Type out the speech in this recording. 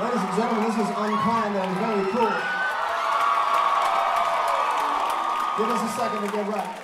Ladies and gentlemen, this is unkind and very cool. Give us a second to get right.